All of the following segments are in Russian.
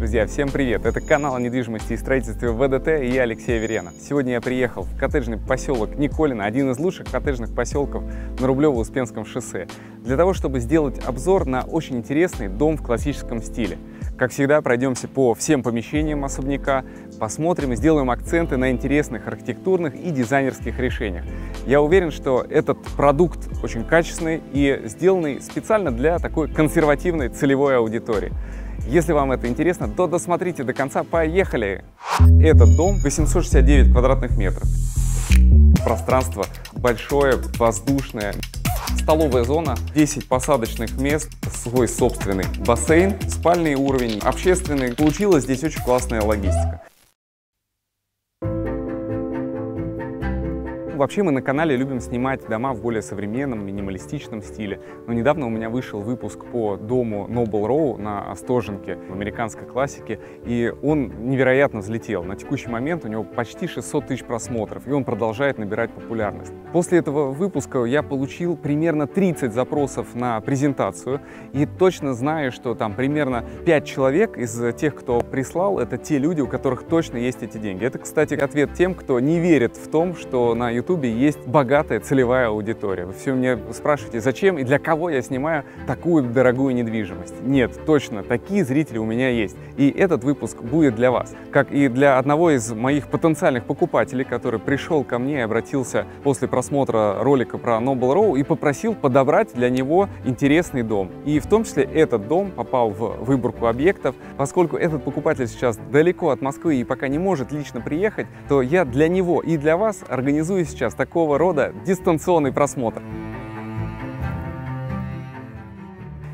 Друзья, всем привет! Это канал о недвижимости и строительстве ВДТ и я Алексей Аверьянов. Сегодня я приехал в коттеджный поселок Николина, один из лучших коттеджных поселков на Рублево-Успенском шоссе, для того, чтобы сделать обзор на очень интересный дом в классическом стиле. Как всегда, пройдемся по всем помещениям особняка, посмотрим и сделаем акценты на интересных архитектурных и дизайнерских решениях. Я уверен, что этот продукт очень качественный и сделанный специально для такой консервативной целевой аудитории. Если вам это интересно, то досмотрите до конца. Поехали! Этот дом 869 квадратных метров. Пространство большое, воздушное. Столовая зона, 10 посадочных мест, свой собственный бассейн, спальный уровень, общественный. Получилась здесь очень классная логистика. Вообще мы на канале любим снимать дома в более современном, минималистичном стиле. Но недавно у меня вышел выпуск по дому Noble Row на Остоженке, в американской классике, и он невероятно взлетел. На текущий момент у него почти 600 тысяч просмотров, и он продолжает набирать популярность. После этого выпуска я получил примерно 30 запросов на презентацию, и точно знаю, что там примерно 5 человек из тех, кто прислал, это те люди, у которых точно есть эти деньги. Это, кстати, ответ тем, кто не верит в том, что на YouTube Ютубе есть богатая целевая аудитория. Вы все мне спрашиваете, зачем и для кого я снимаю такую дорогую недвижимость. Нет, точно, такие зрители у меня есть. И этот выпуск будет для вас. Как и для одного из моих потенциальных покупателей, который пришел ко мне и обратился после просмотра ролика про Noble Row и попросил подобрать для него интересный дом. И в том числе этот дом попал в выборку объектов. Поскольку этот покупатель сейчас далеко от Москвы и пока не может лично приехать, то я для него и для вас организую сейчас сейчас такого рода дистанционный просмотр.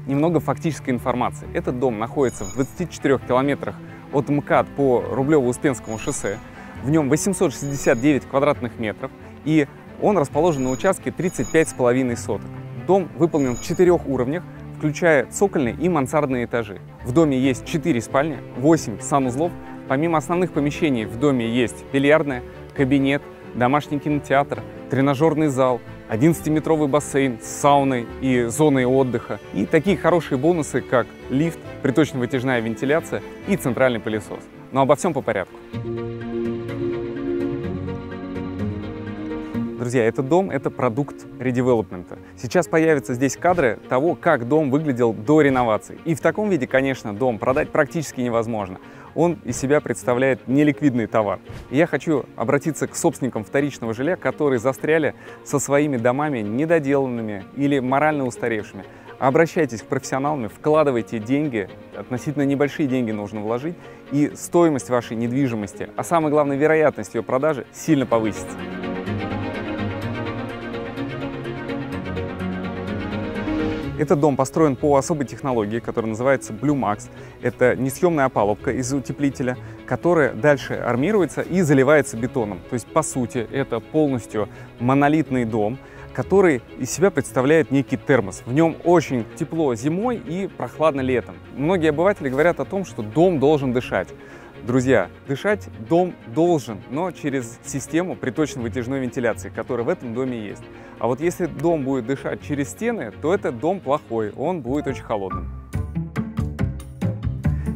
Немного фактической информации. Этот дом находится в 24 километрах от МКАД по Рублево-Успенскому шоссе. В нем 869 квадратных метров и он расположен на участке 35,5 соток. Дом выполнен в четырех уровнях, включая цокольные и мансардные этажи. В доме есть 4 спальни, 8 санузлов. Помимо основных помещений в доме есть бильярдная, кабинет, домашний кинотеатр, тренажерный зал, 11-метровый бассейн с сауной и зоной отдыха. И такие хорошие бонусы, как лифт, приточно-вытяжная вентиляция и центральный пылесос. Но обо всем по порядку. Друзья, этот дом — это продукт редевелопмента. Сейчас появятся здесь кадры того, как дом выглядел до реновации. И в таком виде, конечно, дом продать практически невозможно он из себя представляет неликвидный товар. Я хочу обратиться к собственникам вторичного жилья, которые застряли со своими домами недоделанными или морально устаревшими. Обращайтесь к профессионалам, вкладывайте деньги, относительно небольшие деньги нужно вложить, и стоимость вашей недвижимости, а самое главное, вероятность ее продажи сильно повысится. Этот дом построен по особой технологии, которая называется Blue Max. Это несъемная опалубка из утеплителя, которая дальше армируется и заливается бетоном. То есть, по сути, это полностью монолитный дом, который из себя представляет некий термос. В нем очень тепло зимой и прохладно летом. Многие обыватели говорят о том, что дом должен дышать. Друзья, дышать дом должен, но через систему приточно-вытяжной вентиляции, которая в этом доме есть. А вот если дом будет дышать через стены, то этот дом плохой, он будет очень холодным.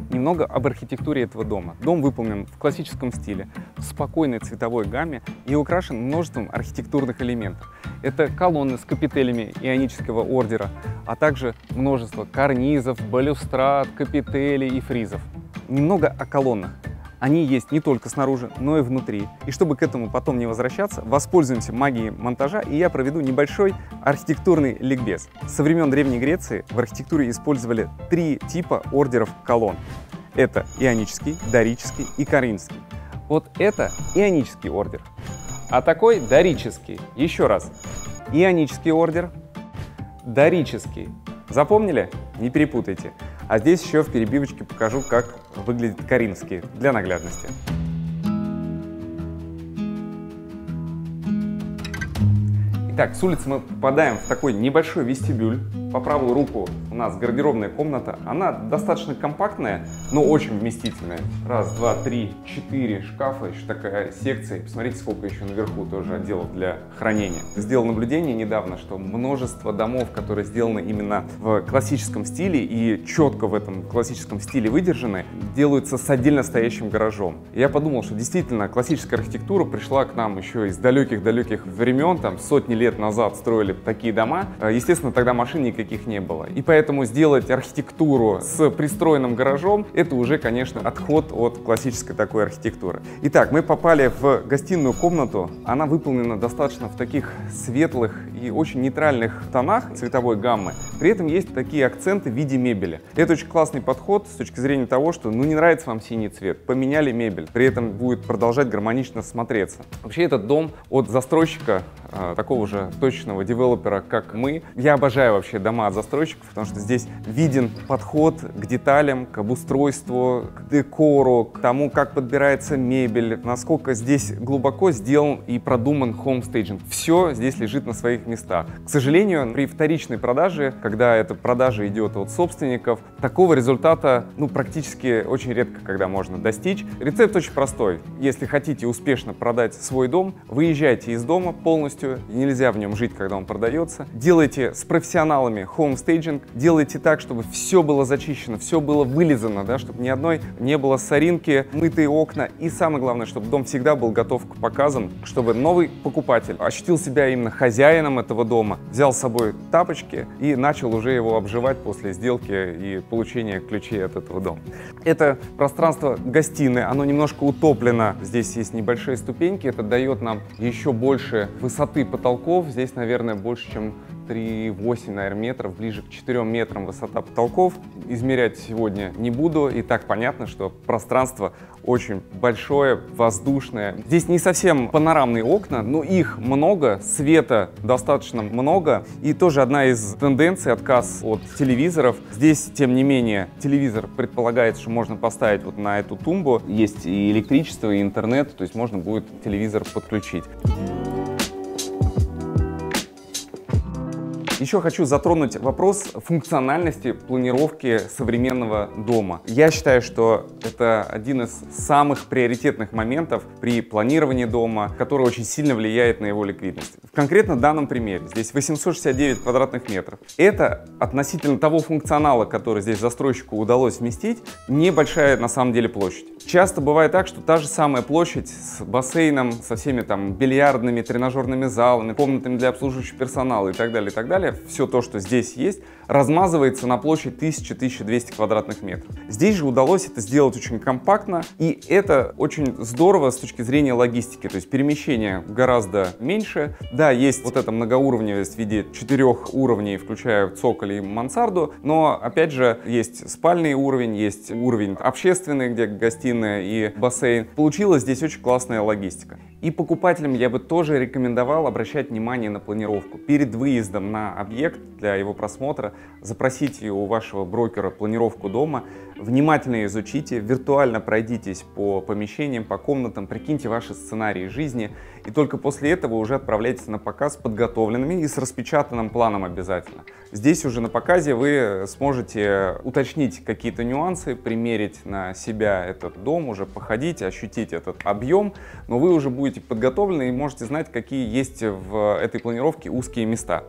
Немного об архитектуре этого дома. Дом выполнен в классическом стиле, в спокойной цветовой гамме и украшен множеством архитектурных элементов. Это колонны с капителями ионического ордера, а также множество карнизов, балюстрад, капителей и фризов. Немного о колоннах. Они есть не только снаружи, но и внутри. И чтобы к этому потом не возвращаться, воспользуемся магией монтажа, и я проведу небольшой архитектурный ликбез. Со времен Древней Греции в архитектуре использовали три типа ордеров колонн. Это ионический, дорический и коринфский. Вот это ионический ордер. А такой дорический. Еще раз. Ионический ордер, дорический. Запомнили? Не перепутайте. А здесь еще в перебивочке покажу, как выглядит коринфский для наглядности. Итак, с улицы мы попадаем в такой небольшой вестибюль. По правую руку у нас гардеробная комната. Она достаточно компактная, но очень вместительная. Раз, два, три, четыре шкафа, еще такая секция. Посмотрите, сколько еще наверху тоже отделов для хранения. Сделал наблюдение недавно, что множество домов, которые сделаны именно в классическом стиле и четко в этом классическом стиле выдержаны, делаются с отдельно стоящим гаражом. я подумал, что действительно классическая архитектура пришла к нам еще из далеких-далеких времен, там сотни лет назад строили такие дома. Естественно, тогда машин никаких не было. И поэтому сделать архитектуру с пристроенным гаражом, это уже, конечно, отход от классической такой архитектуры. Итак, мы попали в гостиную комнату. Она выполнена достаточно в таких светлых и очень нейтральных тонах цветовой гаммы. При этом есть такие акценты в виде мебели. Это очень классный подход с точки зрения того, что ну не нравится вам синий цвет, поменяли мебель. При этом будет продолжать гармонично смотреться. Вообще этот дом от застройщика такого же точного девелопера, как мы. Я обожаю вообще дома от застройщиков, потому что здесь виден подход к деталям, к обустройству, к декору, к тому, как подбирается мебель, насколько здесь глубоко сделан и продуман homestaging. Все здесь лежит на своих местах. К сожалению, при вторичной продаже, когда эта продажа идет от собственников, такого результата ну, практически очень редко когда можно достичь. Рецепт очень простой. Если хотите успешно продать свой дом, выезжайте из дома полностью полностью, нельзя в нем жить, когда он продается. Делайте с профессионалами homestaging, делайте так, чтобы все было зачищено, все было вылизано, да, чтобы ни одной не было соринки, мытые окна. И самое главное, чтобы дом всегда был готов к показам, чтобы новый покупатель ощутил себя именно хозяином этого дома, взял с собой тапочки и начал уже его обживать после сделки и получения ключей от этого дома. Это пространство гостиной, оно немножко утоплено. Здесь есть небольшие ступеньки, это дает нам еще больше высоты высоты потолков здесь, наверное, больше, чем 3,8, наверное, метров, ближе к 4 метрам высота потолков. Измерять сегодня не буду, и так понятно, что пространство очень большое, воздушное. Здесь не совсем панорамные окна, но их много, света достаточно много. И тоже одна из тенденций, отказ от телевизоров. Здесь, тем не менее, телевизор предполагается, что можно поставить вот на эту тумбу. Есть и электричество, и интернет, то есть можно будет телевизор подключить. Еще хочу затронуть вопрос функциональности планировки современного дома. Я считаю, что это один из самых приоритетных моментов при планировании дома, который очень сильно влияет на его ликвидность. В конкретно данном примере здесь 869 квадратных метров. Это относительно того функционала, который здесь застройщику удалось вместить, небольшая на самом деле площадь. Часто бывает так, что та же самая площадь с бассейном, со всеми там бильярдными, тренажерными залами, комнатами для обслуживающего персонала и так далее, и так далее, все то, что здесь есть, размазывается на площадь 1000-1200 квадратных метров. Здесь же удалось это сделать очень компактно, и это очень здорово с точки зрения логистики, то есть перемещение гораздо меньше. Да, есть вот эта многоуровневость в виде четырех уровней, включая цоколь и мансарду, но опять же есть спальный уровень, есть уровень общественный, где гостиная и бассейн. Получилась здесь очень классная логистика. И покупателям я бы тоже рекомендовал обращать внимание на планировку. Перед выездом на объект для его просмотра запросите у вашего брокера планировку дома, внимательно изучите, виртуально пройдитесь по помещениям, по комнатам, прикиньте ваши сценарии жизни, и только после этого уже отправляйтесь на показ подготовленными и с распечатанным планом обязательно. Здесь уже на показе вы сможете уточнить какие-то нюансы, примерить на себя этот дом, уже походить, ощутить этот объем, но вы уже будете подготовлены и можете знать, какие есть в этой планировке узкие места.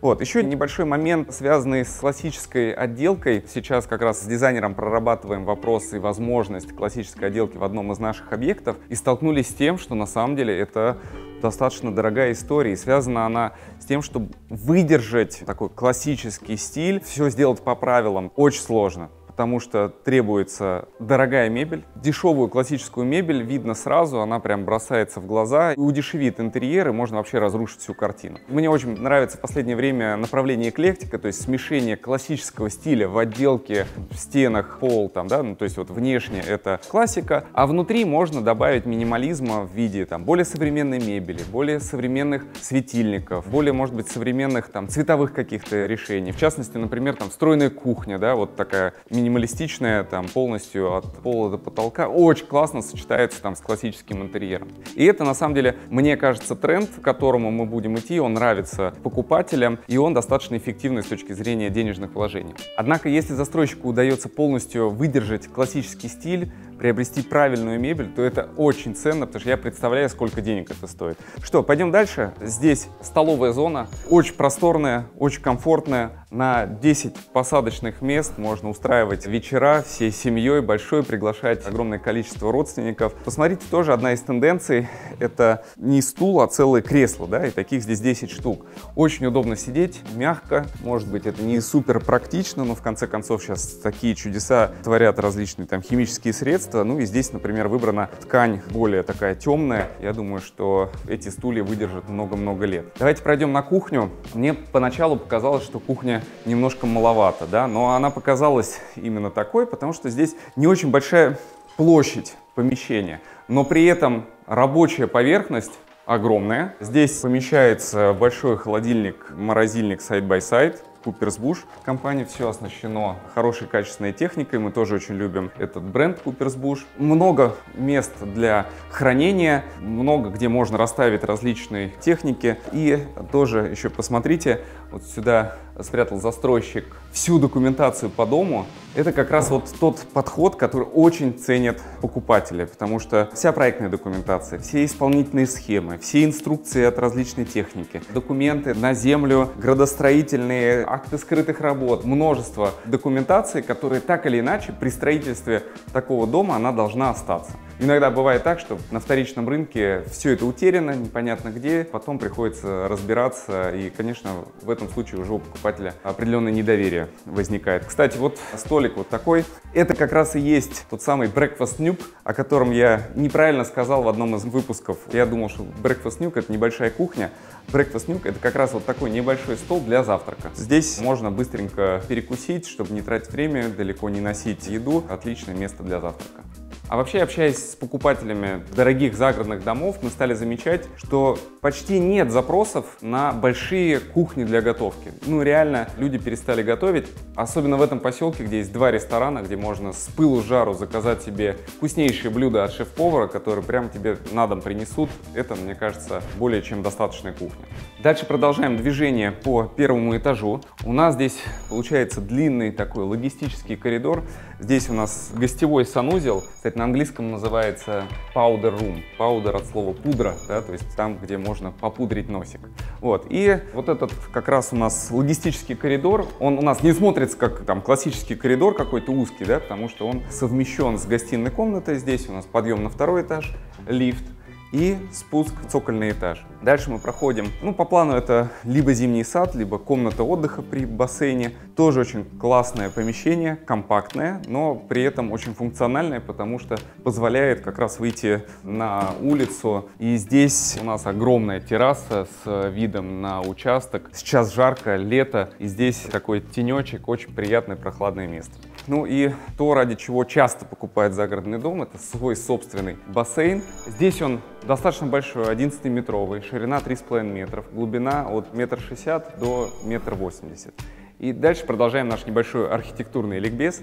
Вот. Еще небольшой момент, связанный с классической отделкой. Сейчас как раз с дизайнером прорабатываем вопрос и возможность классической отделки в одном из наших объектов и столкнулись с тем, что на самом деле это достаточно дорогая история, и связана она с тем, чтобы выдержать такой классический стиль, все сделать по правилам очень сложно потому что требуется дорогая мебель. Дешевую классическую мебель видно сразу, она прям бросается в глаза. И удешевит интерьеры, можно вообще разрушить всю картину. Мне очень нравится в последнее время направление эклектика, то есть смешение классического стиля в отделке, в стенах, пол, там, да, ну, то есть вот внешне это классика, а внутри можно добавить минимализма в виде там более современной мебели, более современных светильников, более, может быть, современных там цветовых каких-то решений. В частности, например, там встроенная кухня, да, вот такая минималистичная минималистичная, там полностью от пола до потолка, очень классно сочетается там с классическим интерьером. И это на самом деле, мне кажется, тренд, к которому мы будем идти, он нравится покупателям, и он достаточно эффективный с точки зрения денежных вложений. Однако, если застройщику удается полностью выдержать классический стиль, приобрести правильную мебель, то это очень ценно, потому что я представляю, сколько денег это стоит. Что, пойдем дальше. Здесь столовая зона, очень просторная, очень комфортная. На 10 посадочных мест можно устраивать вечера всей семьей, большой, приглашать огромное количество родственников. Посмотрите, тоже одна из тенденций — это не стул, а целое кресло, да, и таких здесь 10 штук. Очень удобно сидеть, мягко, может быть, это не супер практично, но в конце концов сейчас такие чудеса творят различные там химические средства. Ну и здесь, например, выбрана ткань более такая темная. Я думаю, что эти стулья выдержат много-много лет. Давайте пройдем на кухню. Мне поначалу показалось, что кухня немножко маловато, да, но она показалась именно такой, потому что здесь не очень большая площадь помещения, но при этом рабочая поверхность огромная. Здесь помещается большой холодильник, морозильник side-by-side, Cooper's Bush. Компания все оснащено хорошей качественной техникой, мы тоже очень любим этот бренд Cooper's Bush. Много мест для хранения, много где можно расставить различные техники. И тоже еще посмотрите, вот сюда спрятал застройщик всю документацию по дому. Это как раз вот тот подход, который очень ценят покупатели, потому что вся проектная документация, все исполнительные схемы, все инструкции от различной техники, документы на землю, градостроительные, акты скрытых работ, множество документации, которые так или иначе при строительстве такого дома она должна остаться. Иногда бывает так, что на вторичном рынке все это утеряно, непонятно где, потом приходится разбираться, и, конечно, в этом случае уже у покупателя определенное недоверие возникает. Кстати, вот столик вот такой. Это как раз и есть тот самый Breakfast Nook, о котором я неправильно сказал в одном из выпусков. Я думал, что Breakfast Nook — это небольшая кухня. Breakfast Nook — это как раз вот такой небольшой стол для завтрака. Здесь можно быстренько перекусить, чтобы не тратить время, далеко не носить еду. Отличное место для завтрака. А вообще, общаясь с покупателями дорогих загородных домов, мы стали замечать, что почти нет запросов на большие кухни для готовки. Ну, реально, люди перестали готовить, особенно в этом поселке, где есть два ресторана, где можно с пылу жару заказать себе вкуснейшие блюда от шеф-повара, которые прямо тебе на дом принесут. Это, мне кажется, более чем достаточная кухня. Дальше продолжаем движение по первому этажу. У нас здесь получается длинный такой логистический коридор. Здесь у нас гостевой санузел. Кстати, на английском называется powder room. Powder от слова пудра, да, то есть там, где можно попудрить носик. Вот. И вот этот как раз у нас логистический коридор, он у нас не смотрится как там классический коридор какой-то узкий, да, потому что он совмещен с гостиной комнатой. Здесь у нас подъем на второй этаж, лифт, и спуск в цокольный этаж. Дальше мы проходим, ну по плану это либо зимний сад, либо комната отдыха при бассейне. Тоже очень классное помещение, компактное, но при этом очень функциональное, потому что позволяет как раз выйти на улицу. И здесь у нас огромная терраса с видом на участок. Сейчас жарко, лето, и здесь такой тенечек, очень приятное прохладное место. Ну и то, ради чего часто покупают загородный дом, это свой собственный бассейн. Здесь он достаточно большой, 11-метровый, ширина 3,5 метров, глубина от 1,60 до 1,80 м. И дальше продолжаем наш небольшой архитектурный ликбез.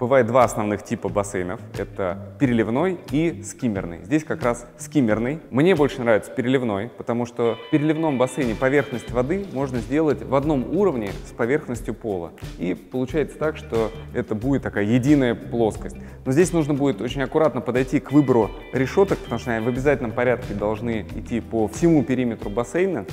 Бывает два основных типа бассейнов. Это переливной и скиммерный. Здесь как раз скиммерный. Мне больше нравится переливной, потому что в переливном бассейне поверхность воды можно сделать в одном уровне с поверхностью пола. И получается так, что это будет такая единая плоскость. Но здесь нужно будет очень аккуратно подойти к выбору решеток, потому что они в обязательном порядке должны идти по всему периметру бассейна,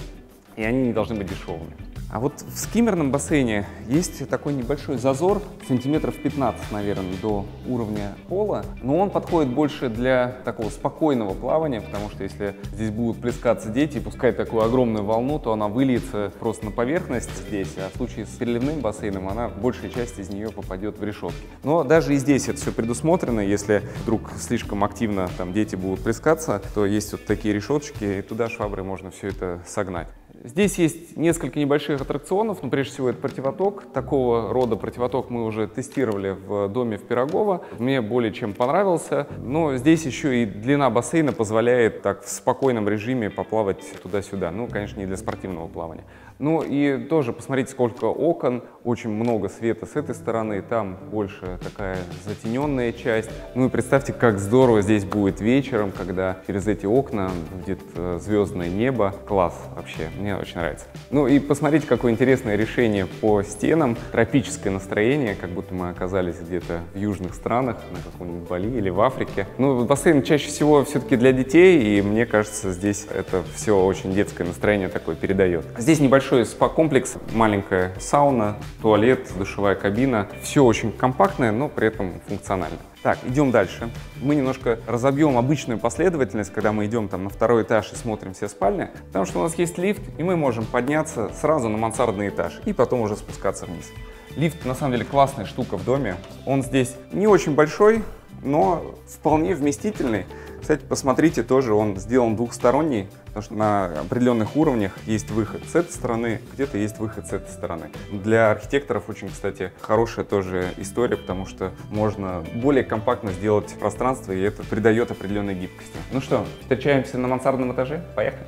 и они не должны быть дешевыми. А вот в скиммерном бассейне есть такой небольшой зазор, сантиметров 15, наверное, до уровня пола, но он подходит больше для такого спокойного плавания, потому что если здесь будут плескаться дети и пускать такую огромную волну, то она выльется просто на поверхность здесь, а в случае с переливным бассейном она большая часть из нее попадет в решетки. Но даже и здесь это все предусмотрено, если вдруг слишком активно там дети будут плескаться, то есть вот такие решеточки, и туда шваброй можно все это согнать. Здесь есть несколько небольших аттракционов, но прежде всего это противоток. Такого рода противоток мы уже тестировали в доме в Пирогово. Мне более чем понравился, но здесь еще и длина бассейна позволяет так в спокойном режиме поплавать туда-сюда. Ну, конечно, не для спортивного плавания. Ну и тоже посмотрите, сколько окон, очень много света с этой стороны, там больше такая затененная часть. Ну и представьте, как здорово здесь будет вечером, когда через эти окна будет э, звездное небо. Класс вообще, мне очень нравится. Ну и посмотрите, какое интересное решение по стенам. Тропическое настроение, как будто мы оказались где-то в южных странах, на каком-нибудь Бали или в Африке. Ну, бассейн чаще всего все-таки для детей, и мне кажется, здесь это все очень детское настроение такое передает. Здесь небольшой спа-комплекс, маленькая сауна, туалет, душевая кабина. Все очень компактное, но при этом функционально. Так, идем дальше. Мы немножко разобьем обычную последовательность, когда мы идем там на второй этаж и смотрим все спальни, потому что у нас есть лифт, и мы можем подняться сразу на мансардный этаж и потом уже спускаться вниз. Лифт на самом деле классная штука в доме. Он здесь не очень большой, но вполне вместительный. Кстати, посмотрите, тоже он сделан двухсторонний, потому что на определенных уровнях есть выход с этой стороны, где-то есть выход с этой стороны. Для архитекторов очень, кстати, хорошая тоже история, потому что можно более компактно сделать пространство, и это придает определенной гибкости. Ну что, встречаемся на мансардном этаже? Поехали!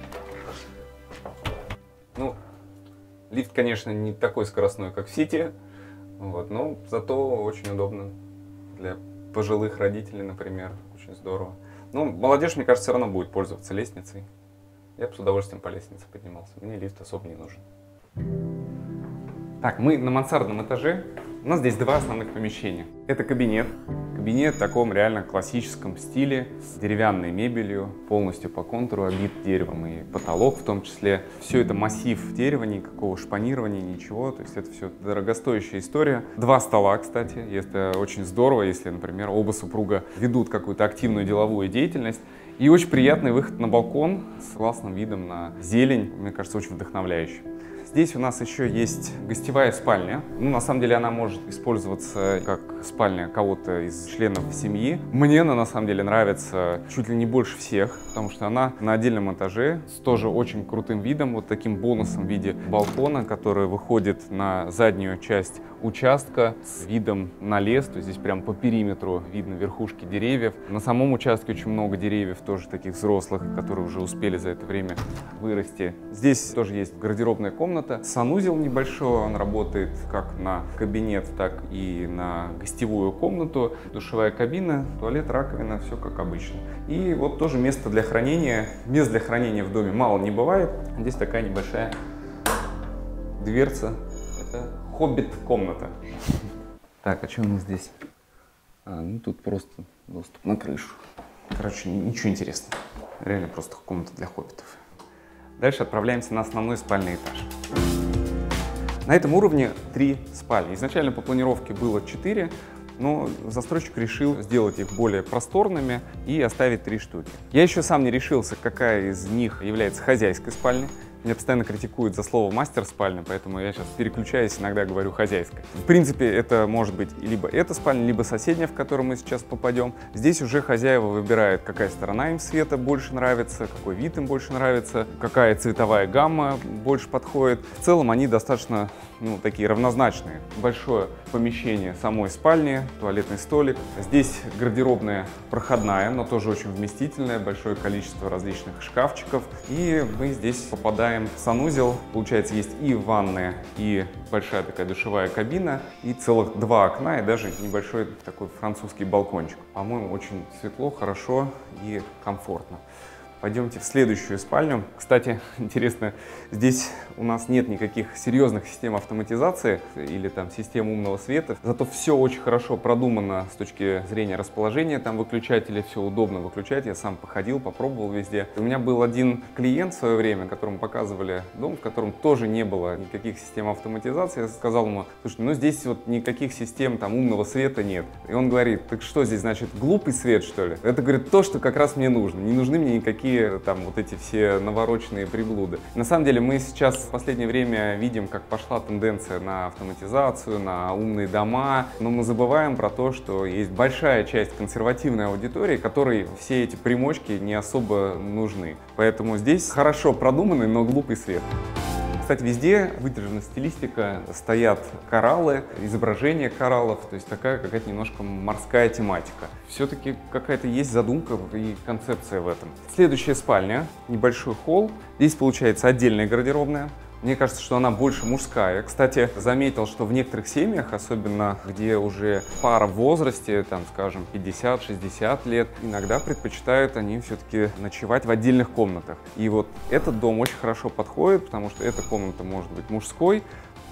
Ну, лифт, конечно, не такой скоростной, как в Сити, вот, но зато очень удобно для пожилых родителей, например. Очень здорово. Ну, молодежь, мне кажется, все равно будет пользоваться лестницей. Я бы с удовольствием по лестнице поднимался. Мне лифт особо не нужен. Так, мы на мансардном этаже. У нас здесь два основных помещения. Это кабинет. Кабинет в таком реально классическом стиле, с деревянной мебелью, полностью по контуру обит деревом и потолок в том числе. Все это массив дерева, никакого шпанирования, ничего. То есть это все дорогостоящая история. Два стола, кстати. Это очень здорово, если, например, оба супруга ведут какую-то активную деловую деятельность. И очень приятный выход на балкон с классным видом на зелень. Мне кажется, очень вдохновляющий. Здесь у нас еще есть гостевая спальня. Ну, на самом деле она может использоваться как спальня кого-то из членов семьи. Мне она на самом деле нравится чуть ли не больше всех, потому что она на отдельном этаже с тоже очень крутым видом, вот таким бонусом в виде балкона, который выходит на заднюю часть участка с видом на лес, то есть здесь прям по периметру видно верхушки деревьев. На самом участке очень много деревьев, тоже таких взрослых, которые уже успели за это время вырасти. Здесь тоже есть гардеробная комната, санузел небольшой, он работает как на кабинет, так и на гостевую комнату, душевая кабина, туалет, раковина, все как обычно. И вот тоже место для хранения. Мест для хранения в доме мало не бывает. Здесь такая небольшая дверца. Это хоббит-комната. Так, а что у нас здесь? А, ну тут просто доступ на крышу. Короче, ничего интересного. Реально просто комната для хоббитов. Дальше отправляемся на основной спальный этаж. На этом уровне три спальни. Изначально по планировке было четыре, но застройщик решил сделать их более просторными и оставить три штуки. Я еще сам не решился, какая из них является хозяйской спальней. Меня постоянно критикуют за слово мастер спальня, поэтому я сейчас переключаюсь, иногда говорю хозяйская. В принципе, это может быть либо эта спальня, либо соседняя, в которую мы сейчас попадем. Здесь уже хозяева выбирают, какая сторона им света больше нравится, какой вид им больше нравится, какая цветовая гамма больше подходит. В целом они достаточно ну, такие равнозначные. Большое помещение самой спальни, туалетный столик. Здесь гардеробная проходная, но тоже очень вместительная, большое количество различных шкафчиков. И мы здесь попадаем попадаем в санузел. Получается, есть и ванная, и большая такая душевая кабина, и целых два окна, и даже небольшой такой французский балкончик. По-моему, очень светло, хорошо и комфортно. Пойдемте в следующую спальню. Кстати, интересно, здесь у нас нет никаких серьезных систем автоматизации или там систем умного света. Зато все очень хорошо продумано с точки зрения расположения там выключателей. Все удобно выключать. Я сам походил, попробовал везде. У меня был один клиент в свое время, которому показывали дом, в котором тоже не было никаких систем автоматизации. Я сказал ему, слушай, ну здесь вот никаких систем там умного света нет. И он говорит, так что здесь, значит, глупый свет, что ли? Это, говорит, то, что как раз мне нужно. Не нужны мне никакие какие там вот эти все навороченные приблуды. На самом деле мы сейчас в последнее время видим, как пошла тенденция на автоматизацию, на умные дома, но мы забываем про то, что есть большая часть консервативной аудитории, которой все эти примочки не особо нужны. Поэтому здесь хорошо продуманный, но глупый свет. Кстати, везде выдержана стилистика, стоят кораллы, изображения кораллов, то есть такая какая-то немножко морская тематика. Все-таки какая-то есть задумка и концепция в этом. Следующая спальня, небольшой холл. Здесь получается отдельная гардеробная, Мне кажется, что она больше мужская. Кстати, заметил, что в некоторых семьях, особенно где уже пара в возрасте, там, скажем, 50-60 лет, иногда предпочитают они все-таки ночевать в отдельных комнатах. И вот этот дом очень хорошо подходит, потому что эта комната может быть мужской,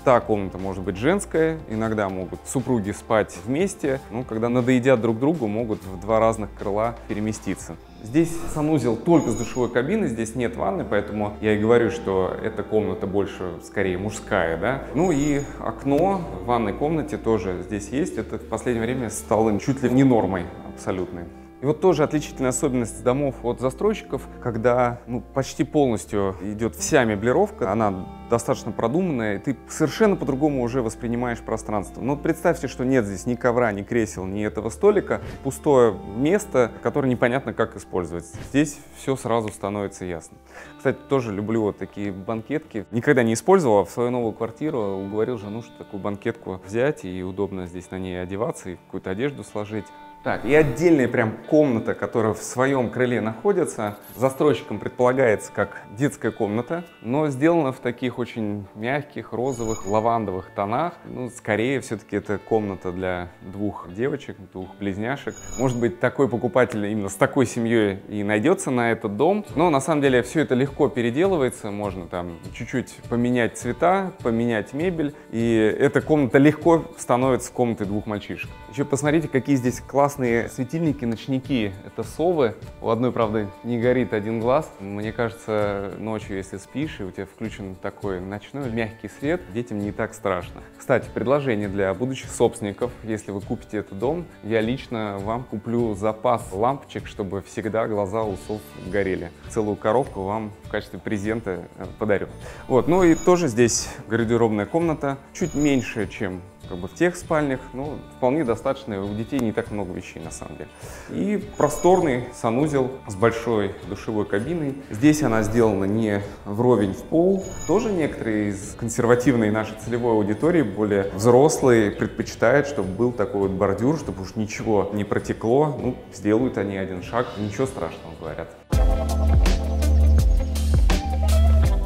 Та комната может быть женская, иногда могут супруги спать вместе, ну, когда надоедят друг другу, могут в два разных крыла переместиться. Здесь санузел только с душевой кабиной, здесь нет ванны, поэтому я и говорю, что эта комната больше, скорее, мужская, да. Ну и окно в ванной комнате тоже здесь есть. Это в последнее время стало чуть ли не нормой абсолютной. И вот тоже отличительная особенность домов от застройщиков, когда ну, почти полностью идет вся меблировка, она достаточно продуманная, и ты совершенно по-другому уже воспринимаешь пространство. Но представьте, что нет здесь ни ковра, ни кресел, ни этого столика, пустое место, которое непонятно как использовать. Здесь все сразу становится ясно. Кстати, тоже люблю вот такие банкетки. Никогда не использовал, а в свою новую квартиру уговорил жену, что такую банкетку взять, и удобно здесь на ней одеваться, и какую-то одежду сложить. Так, и отдельная прям комната, которая в своем крыле находится, застройщиком предполагается как детская комната, но сделана в таких очень мягких, розовых, лавандовых тонах. Ну, скорее, все-таки это комната для двух девочек, двух близняшек. Может быть, такой покупатель именно с такой семьей и найдется на этот дом. Но на самом деле все это легко переделывается, можно там чуть-чуть поменять цвета, поменять мебель, и эта комната легко становится комнатой двух мальчишек. Еще посмотрите, какие здесь классные классные светильники, ночники. Это совы. У одной, правда, не горит один глаз. Мне кажется, ночью, если спишь, и у тебя включен такой ночной мягкий свет, детям не так страшно. Кстати, предложение для будущих собственников. Если вы купите этот дом, я лично вам куплю запас лампочек, чтобы всегда глаза у сов горели. Целую коробку вам в качестве презента э, подарю. Вот, ну и тоже здесь гардеробная комната, чуть меньше, чем как бы в тех спальнях, ну, вполне достаточно, у детей не так много вещей на самом деле. И просторный санузел с большой душевой кабиной. Здесь она сделана не вровень в пол. Тоже некоторые из консервативной нашей целевой аудитории, более взрослые, предпочитают, чтобы был такой вот бордюр, чтобы уж ничего не протекло. Ну, сделают они один шаг, ничего страшного, говорят.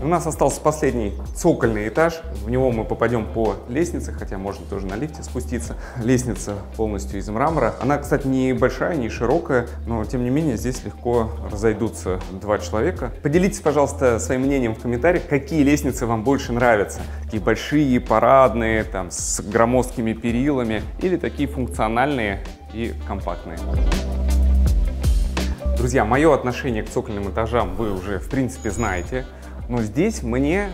У нас остался последний цокольный этаж. В него мы попадем по лестнице, хотя можно тоже на лифте спуститься. Лестница полностью из мрамора. Она, кстати, не большая, не широкая, но тем не менее здесь легко разойдутся два человека. Поделитесь, пожалуйста, своим мнением в комментариях, какие лестницы вам больше нравятся. Такие большие, парадные, там, с громоздкими перилами или такие функциональные и компактные. Друзья, мое отношение к цокольным этажам вы уже, в принципе, знаете. Но здесь мне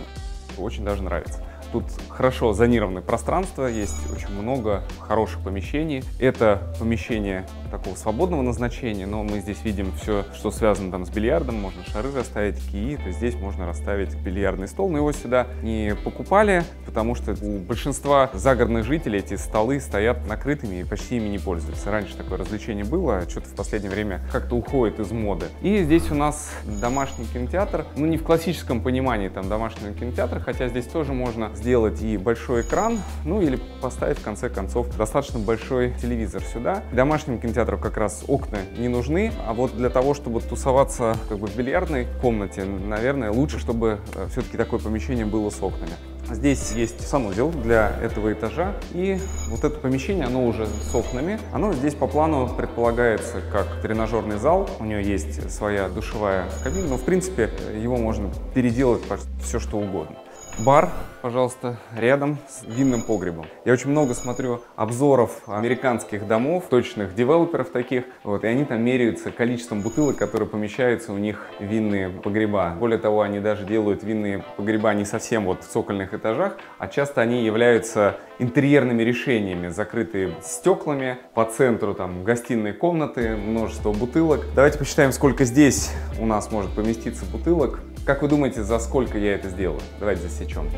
очень даже нравится. Тут хорошо зонированное пространство, есть очень много хороших помещений. Это помещение такого свободного назначения, но мы здесь видим все, что связано там с бильярдом, можно шары расставить, кии, то здесь можно расставить бильярдный стол, но его сюда не покупали, потому что у большинства загородных жителей эти столы стоят накрытыми и почти ими не пользуются. Раньше такое развлечение было, а что-то в последнее время как-то уходит из моды. И здесь у нас домашний кинотеатр, ну не в классическом понимании там домашнего кинотеатра, хотя здесь тоже можно сделать и большой экран, ну или поставить в конце концов достаточно большой телевизор сюда. Домашним кинотеатром кинотеатров как раз окна не нужны, а вот для того, чтобы тусоваться как бы в бильярдной комнате, наверное, лучше, чтобы э, все-таки такое помещение было с окнами. Здесь есть санузел для этого этажа, и вот это помещение, оно уже с окнами. Оно здесь по плану предполагается как тренажерный зал, у нее есть своя душевая кабина, но в принципе его можно переделать под все что угодно. Бар, пожалуйста, рядом с винным погребом. Я очень много смотрю обзоров американских домов, точных девелоперов таких, вот, и они там меряются количеством бутылок, которые помещаются у них в винные погреба. Более того, они даже делают винные погреба не совсем вот в цокольных этажах, а часто они являются интерьерными решениями, закрытые стеклами, по центру там гостиной комнаты, множество бутылок. Давайте посчитаем, сколько здесь у нас может поместиться бутылок. Как вы думаете, за сколько я это сделал? Давайте засечем.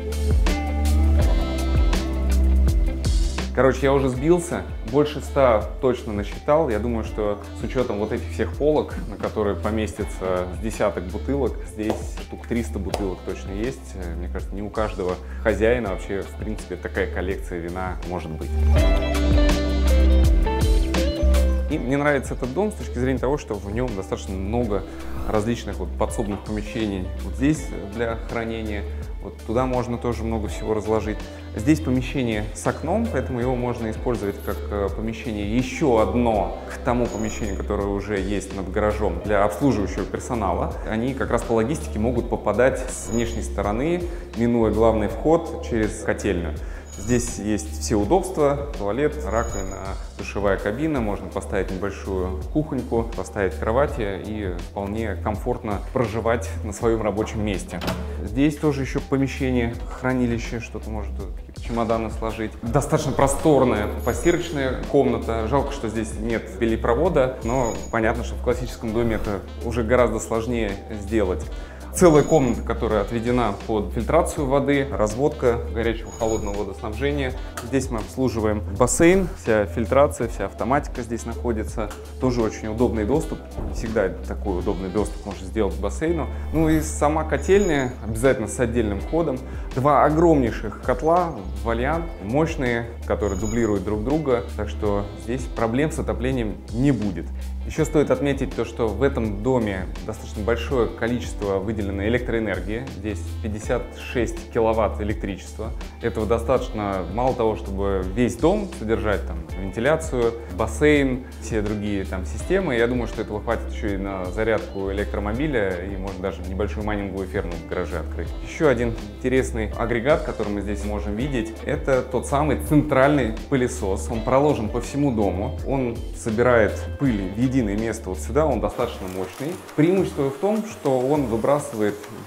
Короче, я уже сбился, больше 100 точно насчитал. Я думаю, что с учетом вот этих всех полок, на которые поместится с десяток бутылок, здесь штук 300 бутылок точно есть. Мне кажется, не у каждого хозяина вообще, в принципе, такая коллекция вина может быть. И мне нравится этот дом с точки зрения того, что в нем достаточно много различных вот подсобных помещений. Вот здесь для хранения Вот туда можно тоже много всего разложить. Здесь помещение с окном, поэтому его можно использовать как э, помещение еще одно к тому помещению, которое уже есть над гаражом для обслуживающего персонала. Они как раз по логистике могут попадать с внешней стороны, минуя главный вход через котельную. Здесь есть все удобства, туалет, раковина, душевая кабина, можно поставить небольшую кухоньку, поставить кровати и вполне комфортно проживать на своем рабочем месте. Здесь тоже еще помещение, хранилище, что-то может чемоданы сложить. Достаточно просторная постирочная комната. Жалко, что здесь нет пилипровода, но понятно, что в классическом доме это уже гораздо сложнее сделать. Целая комната, которая отведена под фильтрацию воды, разводка горячего холодного водоснабжения. Здесь мы обслуживаем бассейн, вся фильтрация, вся автоматика здесь находится. Тоже очень удобный доступ. Всегда такой удобный доступ можно сделать к бассейну. Ну и сама котельная, обязательно с отдельным входом. Два огромнейших котла, валиант, мощные, которые дублируют друг друга. Так что здесь проблем с отоплением не будет. Еще стоит отметить то, что в этом доме достаточно большое количество выделенной электроэнергии. Здесь 56 киловатт электричества. Этого достаточно мало того, чтобы весь дом содержать, там, вентиляцию, бассейн, все другие там системы. Я думаю, что этого хватит еще и на зарядку электромобиля, и можно даже небольшую майнинговую ферму в гараже открыть. Еще один интересный агрегат, который мы здесь можем видеть, это тот самый центральный пылесос. Он проложен по всему дому. Он собирает пыль в единое место вот сюда, он достаточно мощный. Преимущество в том, что он выбрасывает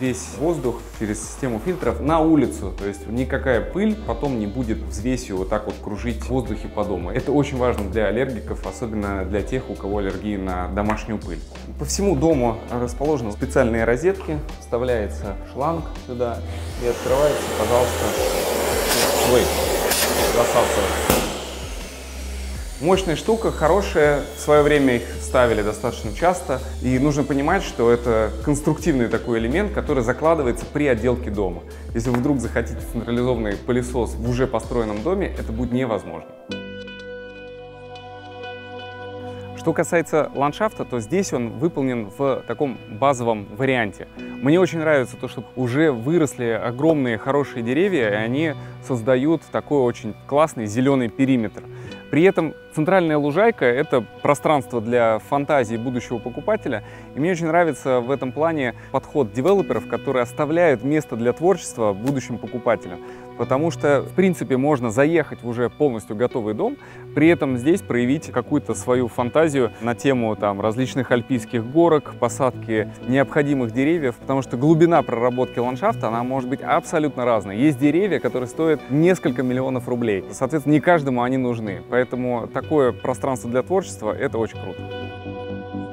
весь воздух через систему фильтров на улицу, то есть никакая пыль потом не будет взвесью вот так вот кружить в воздухе по дому. Это очень важно для аллергиков, особенно для тех, у кого аллергии на домашнюю пыль. По всему дому расположены специальные розетки, вставляется шланг сюда и открывается, пожалуйста, ой, засасывается. Мощная штука, хорошая. В свое время их ставили достаточно часто. И нужно понимать, что это конструктивный такой элемент, который закладывается при отделке дома. Если вы вдруг захотите централизованный пылесос в уже построенном доме, это будет невозможно. Что касается ландшафта, то здесь он выполнен в таком базовом варианте. Мне очень нравится то, что уже выросли огромные хорошие деревья, и они создают такой очень классный зеленый периметр. При этом центральная лужайка — это пространство для фантазии будущего покупателя. И мне очень нравится в этом плане подход девелоперов, которые оставляют место для творчества будущим покупателям. Потому что, в принципе, можно заехать в уже полностью готовый дом, при этом здесь проявить какую-то свою фантазию на тему там, различных альпийских горок, посадки необходимых деревьев, потому что глубина проработки ландшафта, она может быть абсолютно разной. Есть деревья, которые стоят несколько миллионов рублей. Соответственно, не каждому они нужны. Поэтому такое пространство для творчества — это очень круто.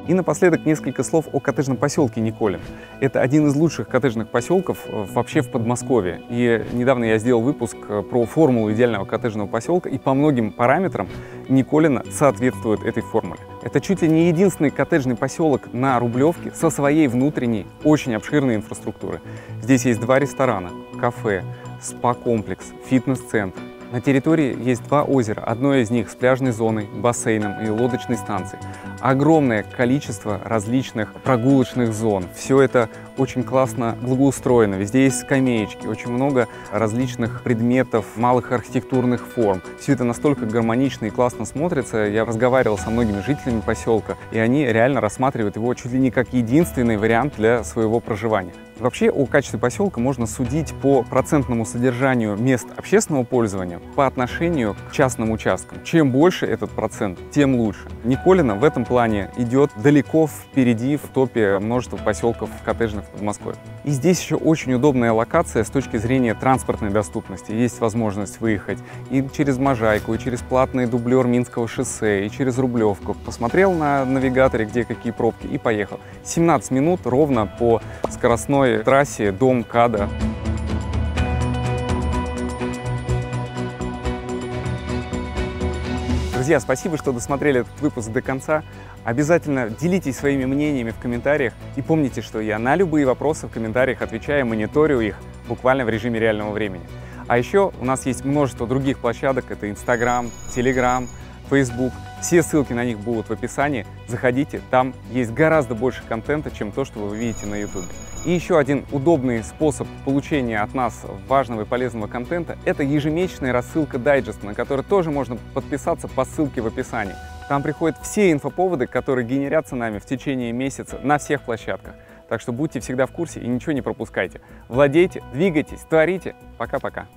И напоследок несколько слов о коттеджном поселке Николин. Это один из лучших коттеджных поселков э, вообще в Подмосковье. И недавно я сделал выпуск э, про формулу идеального коттеджного поселка, и по многим параметрам Николина соответствует этой формуле. Это чуть ли не единственный коттеджный поселок на Рублевке со своей внутренней, очень обширной инфраструктурой. Здесь есть два ресторана, кафе, спа-комплекс, фитнес-центр, на территории есть два озера, одно из них с пляжной зоной, бассейном и лодочной станцией. Огромное количество различных прогулочных зон. Все это очень классно благоустроено. Везде есть скамеечки, очень много различных предметов, малых архитектурных форм. Все это настолько гармонично и классно смотрится. Я разговаривал со многими жителями поселка, и они реально рассматривают его чуть ли не как единственный вариант для своего проживания. Вообще о качестве поселка можно судить по процентному содержанию мест общественного пользования по отношению к частным участкам. Чем больше этот процент, тем лучше. Николина в этом плане идет далеко впереди в топе множества поселков коттеджных в Подмосковье. И здесь еще очень удобная локация с точки зрения транспортной доступности. Есть возможность выехать и через Можайку, и через платный дублер Минского шоссе, и через Рублевку. Посмотрел на навигаторе, где какие пробки, и поехал. 17 минут ровно по скоростной трассе до МКАДа. Друзья, спасибо, что досмотрели этот выпуск до конца. Обязательно делитесь своими мнениями в комментариях. И помните, что я на любые вопросы в комментариях отвечаю, мониторю их буквально в режиме реального времени. А еще у нас есть множество других площадок. Это Instagram, Telegram, Facebook. Все ссылки на них будут в описании. Заходите, там есть гораздо больше контента, чем то, что вы видите на YouTube. И еще один удобный способ получения от нас важного и полезного контента – это ежемесячная рассылка дайджеста, на который тоже можно подписаться по ссылке в описании. Там приходят все инфоповоды, которые генерятся нами в течение месяца на всех площадках. Так что будьте всегда в курсе и ничего не пропускайте. Владейте, двигайтесь, творите. Пока-пока.